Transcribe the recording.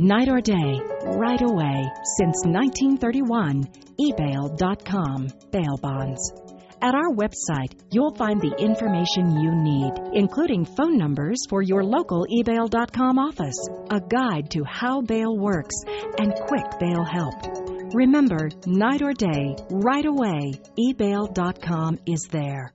Night or day, right away, since 1931, ebail.com. Bail bonds. At our website, you'll find the information you need, including phone numbers for your local ebail.com office, a guide to how bail works, and quick bail help. Remember, night or day, right away, ebail.com is there.